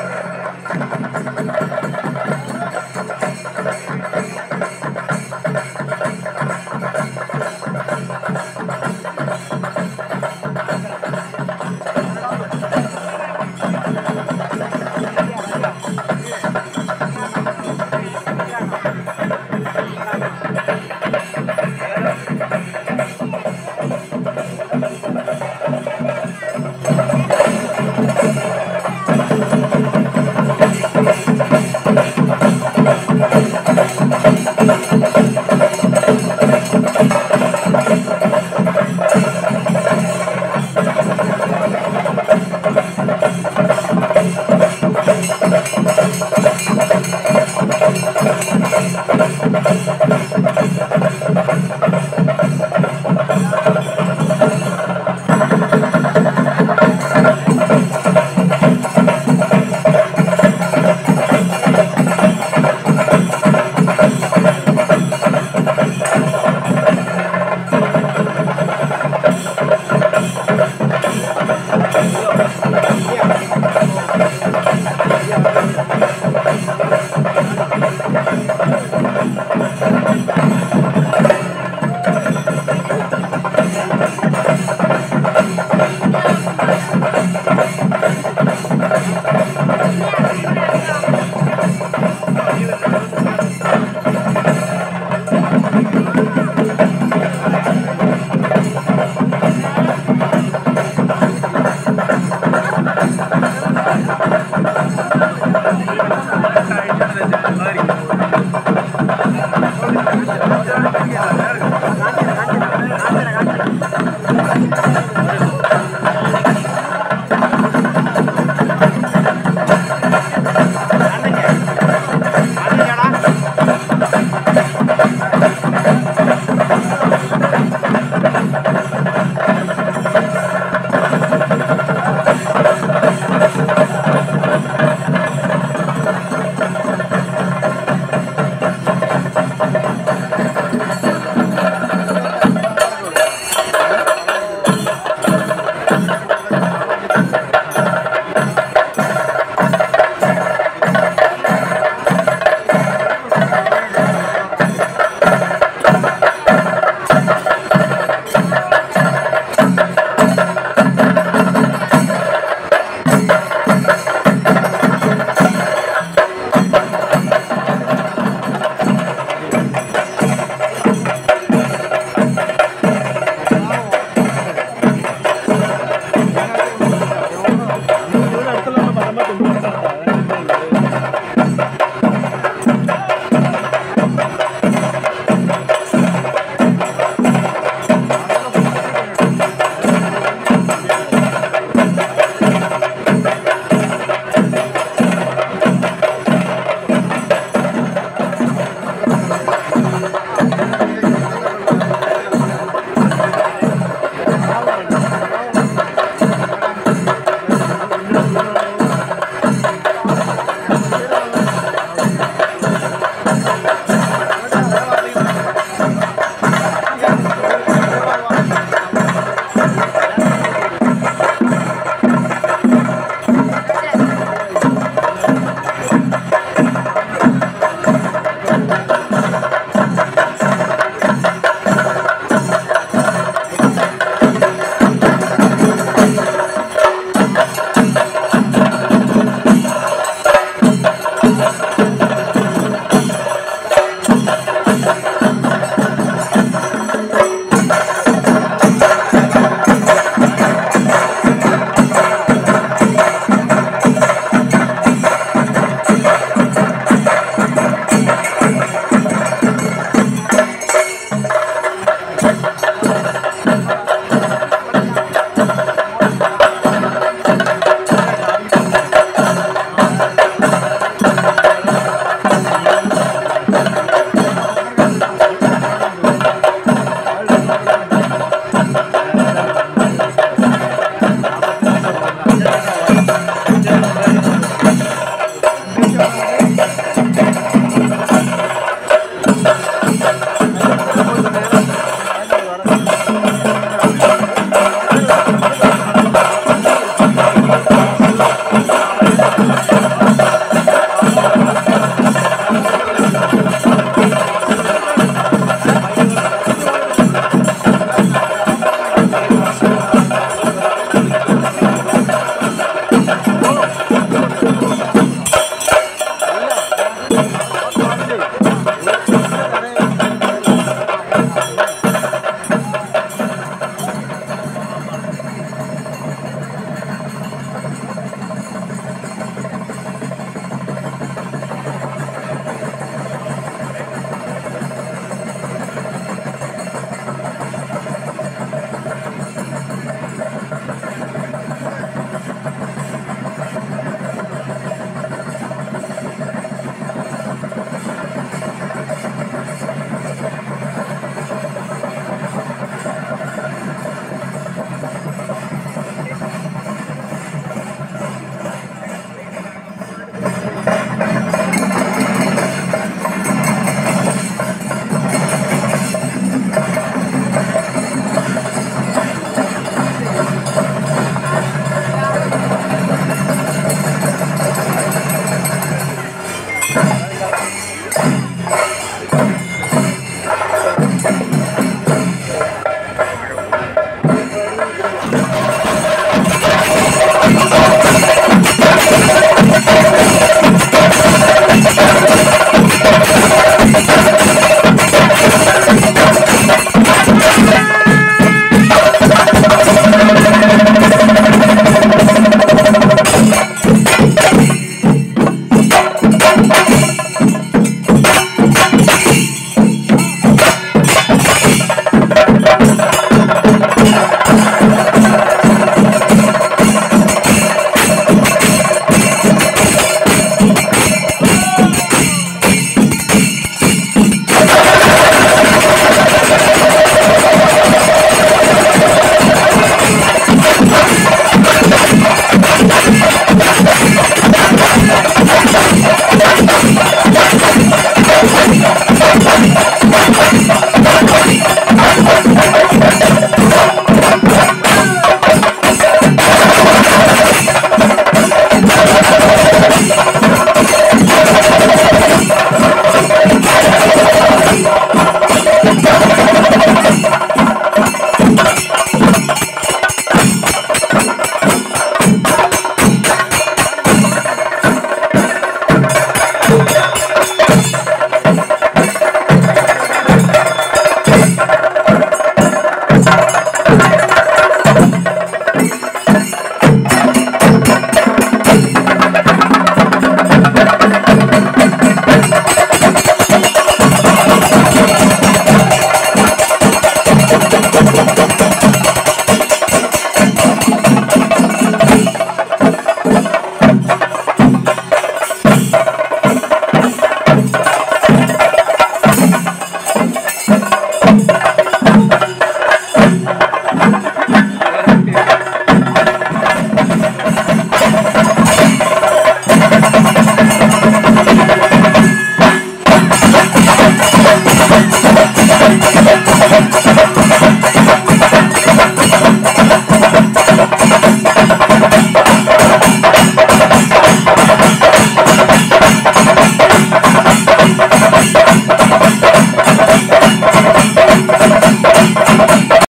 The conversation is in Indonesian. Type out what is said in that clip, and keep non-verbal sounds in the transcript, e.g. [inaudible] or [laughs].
Grrrr! [laughs] Thank you.